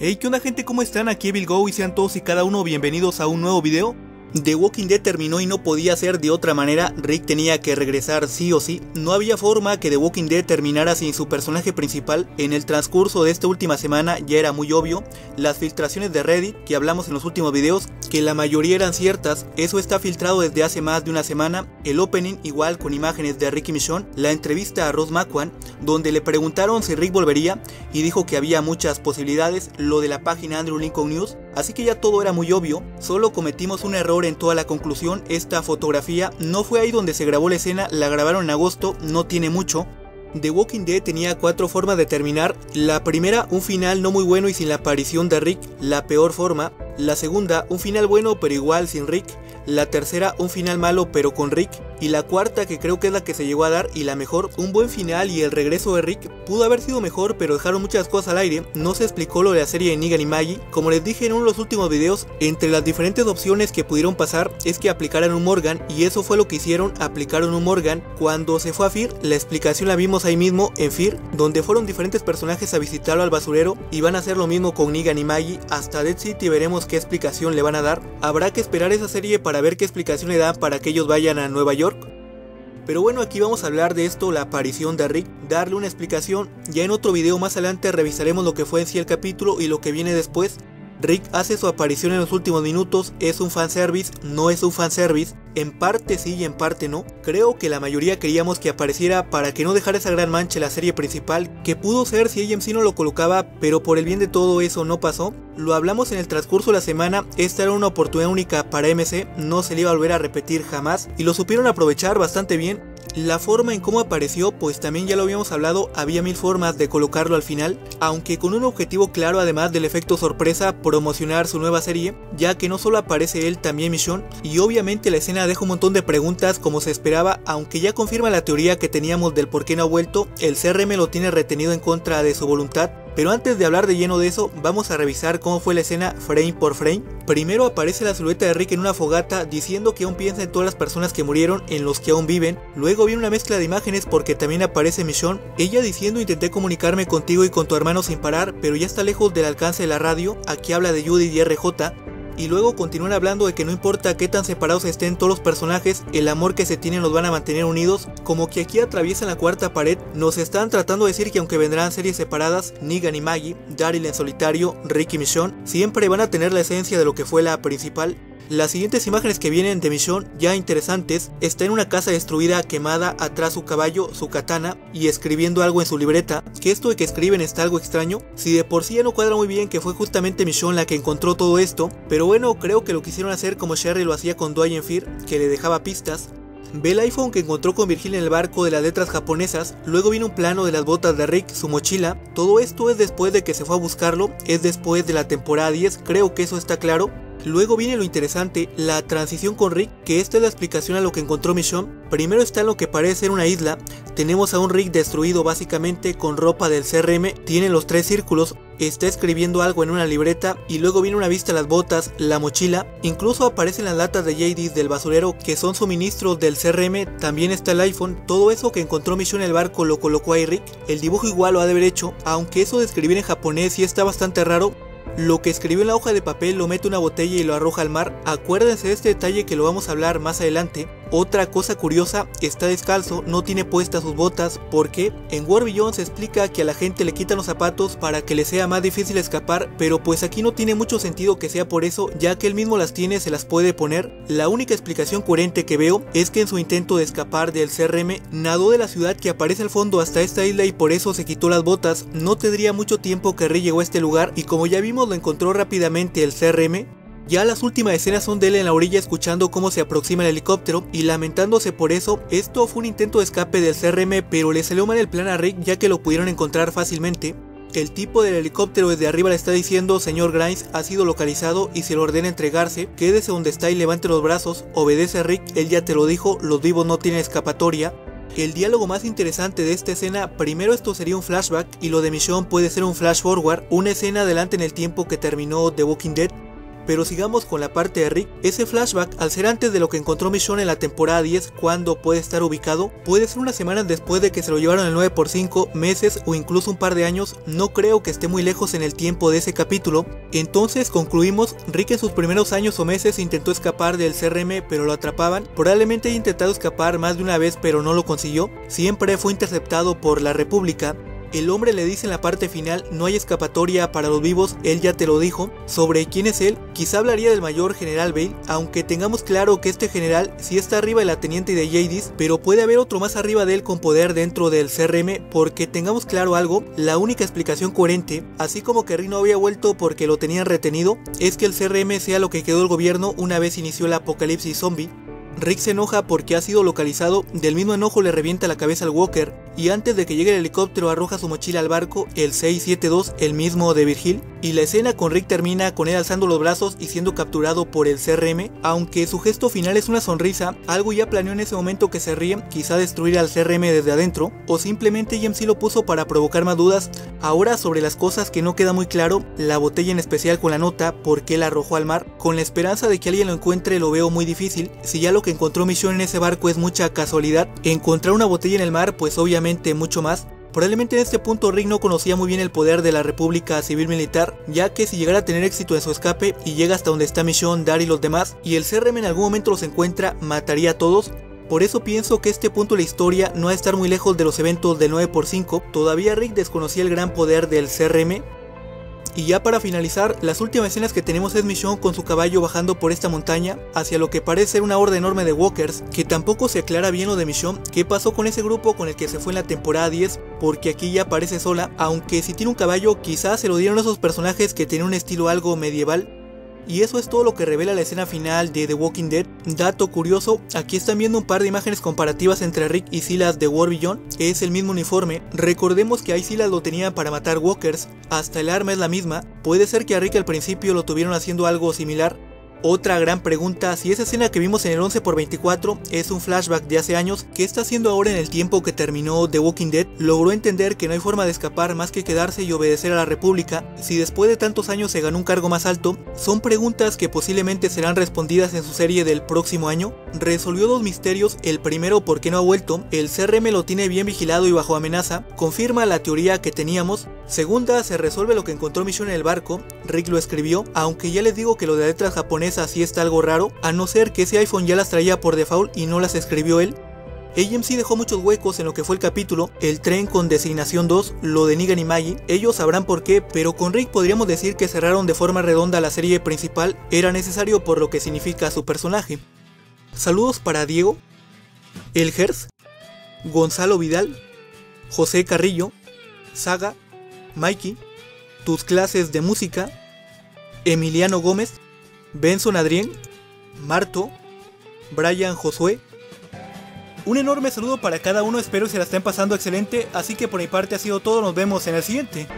Hey, ¿qué onda gente? ¿Cómo están? Aquí Evil y sean todos y cada uno bienvenidos a un nuevo video. The Walking Dead terminó y no podía ser de otra manera, Rick tenía que regresar sí o sí. No había forma que The Walking Dead terminara sin su personaje principal. En el transcurso de esta última semana ya era muy obvio. Las filtraciones de Reddit que hablamos en los últimos videos, que la mayoría eran ciertas, eso está filtrado desde hace más de una semana. El opening igual con imágenes de Rick y Michonne, la entrevista a Ross McQuan, donde le preguntaron si Rick volvería y dijo que había muchas posibilidades, lo de la página Andrew Lincoln News, así que ya todo era muy obvio, solo cometimos un error en toda la conclusión, esta fotografía no fue ahí donde se grabó la escena, la grabaron en agosto, no tiene mucho. The Walking Dead tenía cuatro formas de terminar, la primera un final no muy bueno y sin la aparición de Rick, la peor forma, la segunda un final bueno pero igual sin Rick, la tercera un final malo pero con Rick, y la cuarta que creo que es la que se llegó a dar y la mejor, un buen final y el regreso de Rick pudo haber sido mejor pero dejaron muchas cosas al aire, no se explicó lo de la serie de Negan y Maggie, como les dije en uno de los últimos videos, entre las diferentes opciones que pudieron pasar es que aplicaran un Morgan y eso fue lo que hicieron, aplicaron un Morgan, cuando se fue a Fear, la explicación la vimos ahí mismo en Fear, donde fueron diferentes personajes a visitarlo al basurero y van a hacer lo mismo con Negan y Maggie, hasta Dead City veremos qué explicación le van a dar, habrá que esperar esa serie para ver qué explicación le dan para que ellos vayan a Nueva York, pero bueno, aquí vamos a hablar de esto, la aparición de Rick, darle una explicación. Ya en otro video más adelante revisaremos lo que fue en sí el capítulo y lo que viene después. Rick hace su aparición en los últimos minutos, es un fanservice, no es un fanservice, en parte sí y en parte no. Creo que la mayoría queríamos que apareciera para que no dejara esa gran mancha la serie principal, que pudo ser si AMC no lo colocaba, pero por el bien de todo eso no pasó. Lo hablamos en el transcurso de la semana, esta era una oportunidad única para MC, no se le iba a volver a repetir jamás, y lo supieron aprovechar bastante bien. La forma en cómo apareció, pues también ya lo habíamos hablado, había mil formas de colocarlo al final, aunque con un objetivo claro además del efecto sorpresa, promocionar su nueva serie, ya que no solo aparece él, también Michonne, y obviamente la escena deja un montón de preguntas como se esperaba, aunque ya confirma la teoría que teníamos del por qué no ha vuelto, el CRM lo tiene retenido en contra de su voluntad, pero antes de hablar de lleno de eso, vamos a revisar cómo fue la escena frame por frame. Primero aparece la silueta de Rick en una fogata diciendo que aún piensa en todas las personas que murieron, en los que aún viven. Luego viene una mezcla de imágenes porque también aparece Michonne, ella diciendo intenté comunicarme contigo y con tu hermano sin parar, pero ya está lejos del alcance de la radio. Aquí habla de Judy y RJ y luego continúan hablando de que no importa qué tan separados estén todos los personajes, el amor que se tienen los van a mantener unidos, como que aquí atraviesan la cuarta pared, nos están tratando de decir que aunque vendrán series separadas, Negan y Maggie, Daryl en solitario, Rick y Michonne, siempre van a tener la esencia de lo que fue la principal, las siguientes imágenes que vienen de Michonne, ya interesantes, está en una casa destruida, quemada, atrás su caballo, su katana y escribiendo algo en su libreta. Que esto de que escriben está algo extraño. Si de por sí ya no cuadra muy bien que fue justamente Michonne la que encontró todo esto, pero bueno, creo que lo quisieron hacer como Sherry lo hacía con en Fear, que le dejaba pistas. Ve el iPhone que encontró con Virgil en el barco de las letras japonesas, luego viene un plano de las botas de Rick, su mochila, todo esto es después de que se fue a buscarlo, es después de la temporada 10, creo que eso está claro, Luego viene lo interesante, la transición con Rick, que esta es la explicación a lo que encontró Michonne. Primero está lo que parece ser una isla, tenemos a un Rick destruido básicamente con ropa del CRM, tiene los tres círculos, está escribiendo algo en una libreta y luego viene una vista a las botas, la mochila, incluso aparecen las latas de JD del basurero que son suministros del CRM, también está el iPhone, todo eso que encontró Michonne en el barco lo colocó ahí Rick, el dibujo igual lo ha de haber hecho, aunque eso de escribir en japonés sí está bastante raro, lo que escribió en la hoja de papel lo mete una botella y lo arroja al mar. Acuérdense de este detalle que lo vamos a hablar más adelante. Otra cosa curiosa, está descalzo, no tiene puestas sus botas, porque en War Beyond se explica que a la gente le quitan los zapatos para que le sea más difícil escapar, pero pues aquí no tiene mucho sentido que sea por eso, ya que él mismo las tiene, se las puede poner. La única explicación coherente que veo es que en su intento de escapar del CRM, nadó de la ciudad que aparece al fondo hasta esta isla y por eso se quitó las botas. No tendría mucho tiempo que Rey llegó a este lugar y como ya vimos lo encontró rápidamente el CRM, ya las últimas escenas son de él en la orilla escuchando cómo se aproxima el helicóptero y lamentándose por eso. Esto fue un intento de escape del CRM, pero le salió mal el plan a Rick ya que lo pudieron encontrar fácilmente. El tipo del helicóptero desde arriba le está diciendo, señor Grimes, ha sido localizado y se le ordena entregarse, quédese donde está y levante los brazos, obedece a Rick, él ya te lo dijo, los vivos no tienen escapatoria. El diálogo más interesante de esta escena, primero esto sería un flashback y lo de Michonne puede ser un flash forward, una escena adelante en el tiempo que terminó The Walking Dead, Pero sigamos con la parte de Rick, ese flashback al ser antes de lo que encontró Michonne en la temporada 10 cuando puede estar ubicado, puede ser unas semanas después de que se lo llevaron el 9x5, meses o incluso un par de años, no creo que esté muy lejos en el tiempo de ese capítulo, entonces concluimos, Rick en sus primeros años o meses intentó escapar del CRM pero lo atrapaban, probablemente haya intentado escapar más de una vez pero no lo consiguió, siempre fue interceptado por la República, el hombre le dice en la parte final, no hay escapatoria para los vivos, él ya te lo dijo. Sobre quién es él, quizá hablaría del mayor general Bale, aunque tengamos claro que este general sí está arriba de la teniente de Jadis, pero puede haber otro más arriba de él con poder dentro del CRM, porque tengamos claro algo, la única explicación coherente, así como que Rick no había vuelto porque lo tenían retenido, es que el CRM sea lo que quedó el gobierno una vez inició el apocalipsis zombie. Rick se enoja porque ha sido localizado, del mismo enojo le revienta la cabeza al Walker, y antes de que llegue el helicóptero arroja su mochila al barco, el 672, el mismo de Virgil, y la escena con Rick termina con él alzando los brazos y siendo capturado por el CRM, aunque su gesto final es una sonrisa, algo ya planeó en ese momento que se ríe, quizá destruir al CRM desde adentro, o simplemente sí lo puso para provocar más dudas. Ahora sobre las cosas que no queda muy claro, la botella en especial con la nota, por qué la arrojó al mar, con la esperanza de que alguien lo encuentre lo veo muy difícil, si ya lo que encontró Misión en ese barco es mucha casualidad, encontrar una botella en el mar pues obviamente mucho más. Probablemente en este punto Rick no conocía muy bien el poder de la República Civil Militar, ya que si llegara a tener éxito en su escape y llega hasta donde está Mission, Dar y los demás, y el CRM en algún momento los encuentra, mataría a todos, por eso pienso que este punto de la historia no va a estar muy lejos de los eventos del 9x5, todavía Rick desconocía el gran poder del CRM, y ya para finalizar, las últimas escenas que tenemos es Michonne con su caballo bajando por esta montaña hacia lo que parece ser una horda enorme de walkers, que tampoco se aclara bien lo de Michonne, qué pasó con ese grupo con el que se fue en la temporada 10, porque aquí ya aparece sola, aunque si tiene un caballo quizás se lo dieron a esos personajes que tienen un estilo algo medieval, y eso es todo lo que revela la escena final de The Walking Dead. Dato curioso, aquí están viendo un par de imágenes comparativas entre Rick y Silas de War Beyond. Es el mismo uniforme. Recordemos que ahí Silas lo tenía para matar walkers. Hasta el arma es la misma. Puede ser que a Rick al principio lo tuvieron haciendo algo similar. Otra gran pregunta, si esa escena que vimos en el 11x24 es un flashback de hace años, ¿qué está haciendo ahora en el tiempo que terminó The Walking Dead? Logró entender que no hay forma de escapar más que quedarse y obedecer a la República. Si después de tantos años se ganó un cargo más alto, son preguntas que posiblemente serán respondidas en su serie del próximo año. Resolvió dos misterios, el primero por qué no ha vuelto, el CRM lo tiene bien vigilado y bajo amenaza, confirma la teoría que teníamos, Segunda, se resuelve lo que encontró Mission en el barco, Rick lo escribió, aunque ya les digo que lo de letras japonesas sí está algo raro, a no ser que ese iPhone ya las traía por default y no las escribió él. AMC dejó muchos huecos en lo que fue el capítulo, el tren con designación 2, lo de Negan y Maggie, ellos sabrán por qué, pero con Rick podríamos decir que cerraron de forma redonda la serie principal, era necesario por lo que significa su personaje. Saludos para Diego, Elgers, Gonzalo Vidal, José Carrillo, Saga, Mikey, tus clases de música, Emiliano Gómez, Benson Adrián, Marto, Brian Josué. Un enorme saludo para cada uno, espero que se la estén pasando excelente, así que por mi parte ha sido todo, nos vemos en el siguiente.